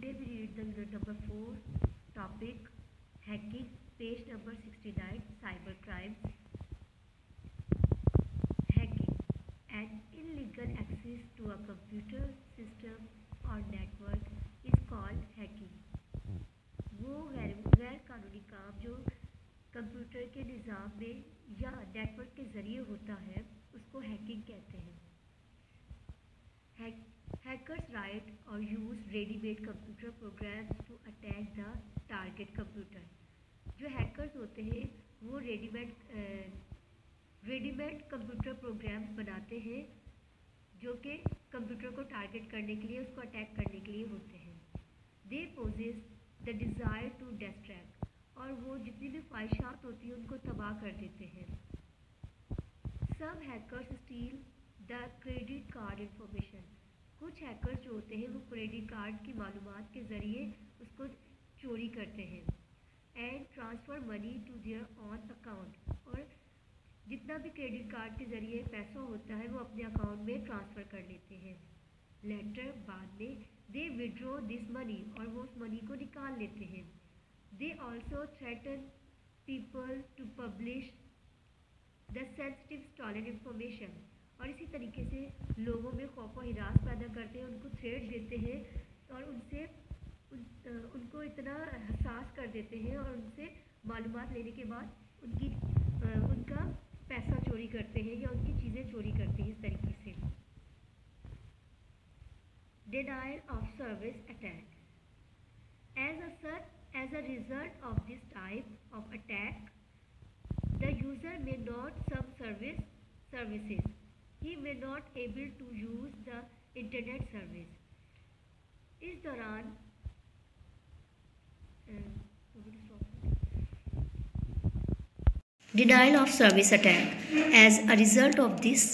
Today we read the unit number 4 topic hacking page number 69 cyber crimes hacking an illegal access to a computer system or network is called hacking वो गैर कानूनी काम जो computer के निज़ाम में या network के ज़रिए होता है उसको हैकिंग कहते हैं hack Hackers write or use ready-made computer programs to attack the target computer. जो हैकर्स होते हैं, वो रेडीमेड रेडीमेड कंप्यूटर प्रोग्राम्स बनाते हैं, जो कि कंप्यूटर को टारगेट करने के लिए, उसको अटैक करने के लिए होते हैं they possess the desire to distract और वो जितनी भी ख्वाहिशात होती हैं, उनको तबाह कर देते हैं सब hackers steal the credit card information कुछ हैकर्स जो होते हैं, वो क्रेडिट कार्ड की मालूम के ज़रिए उसको चोरी करते हैं and transfer money to their own account और जितना भी क्रेडिट कार्ड के ज़रिए पैसा होता है, वो अपने अकाउंट में ट्रांसफ़र कर लेते हैं। लेटर बाद में दे विड्रॉ दिस मनी और वो उस मनी को निकाल लेते हैं। They also threaten people to publish the sensitive stolen information और इसी तरीके से लोगों में खौफ व हिरास पैदा करते हैं उनको थ्रेट देते हैं और उनसे उन, उनको इतना हसास कर देते हैं और उनसे मालूम लेने के बाद उनकी उनका पैसा चोरी करते हैं या उनकी चीज़ें चोरी करते हैं इस तरीके से। Denial of service attack as a sir as a result of this type of attack the user may not some service services he may not able to use the internet service इस दौरान denial of service attack as a result of this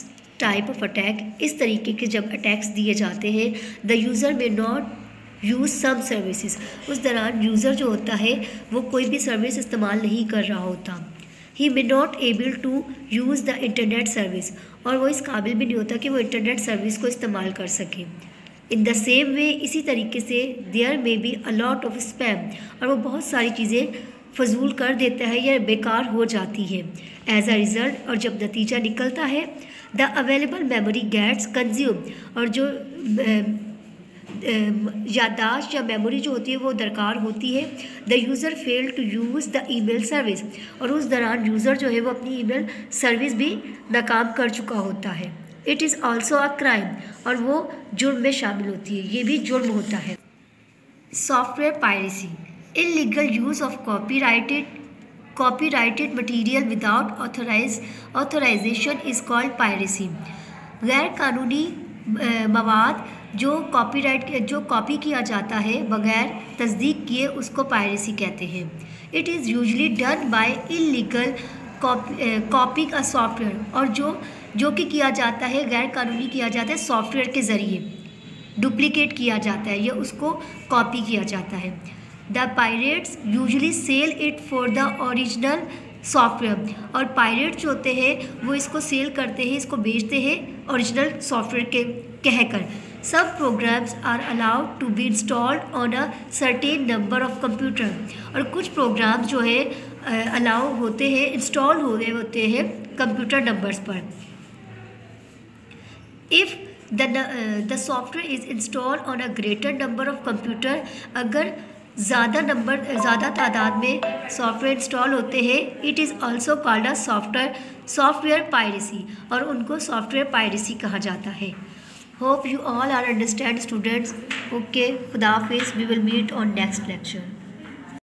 type of attack इस तरीके के जब attacks दिए जाते हैं the user may not use some services उस दौरान यूज़र जो होता है, वो कोई भी सर्विस इस्तेमाल नहीं कर रहा होता। He may not able to use the internet service और वो इस काबिल भी नहीं होता कि वो इंटरनेट सर्विस को इस्तेमाल कर सके। इन द सेम वे इसी तरीके से there may be a lot of spam और वो बहुत सारी चीज़ें फजूल कर देता है या बेकार हो जाती है। एज अ रिज़ल्ट और जब नतीजा निकलता है the available memory gets consume और जो यादाश्त या मेमोरी जो होती है वो दरकार होती है। The user fail to use the email service और उस दौरान यूज़र जो है वो अपनी ईमेल सर्विस भी नाकाम कर चुका होता है। It is also a crime और वो जुर्म में शामिल होती है। ये भी जुर्म होता है। Software piracy legal use of copyrighted copyrighted material without authorise authorisation is called piracy गैर कानूनी मवाद जो कॉपीराइट जो कॉपी किया जाता है, बगैर तस्दीक किए उसको पायरेसी कहते हैं। It is usually done by illegal copy का सॉफ्टवेयर और जो जो कि किया जाता है गैर कानूनी किया जाता है सॉफ्टवेयर के ज़रिए। डुप्लीकेट किया जाता है या उसको कॉपी किया जाता है। The pirates usually sell it for the original software और पायरेट्स होते हैं, वो इसको सेल करते हैं, इसको बेचते हैं ओरिजिनल सॉफ्टवेयर के, कहकर। सब programs are allowed to be installed on a certain number of computer और कुछ प्रोग्राम जो है अलाउ होते हैं इंस्टॉल हो गए होते हैं कंप्यूटर नंबर्स पर। If the software is install on a greater number of computer अगर ज़्यादा नंबर ज़्यादा तादाद में सॉफ्टवेयर इंस्टॉल होते हैं it is also called a software software piracy और उनको सॉफ्टवेयर पायरेसी कहा जाता है। Hope you all are understand students. Okay khuda hafiz we will meet on next lecture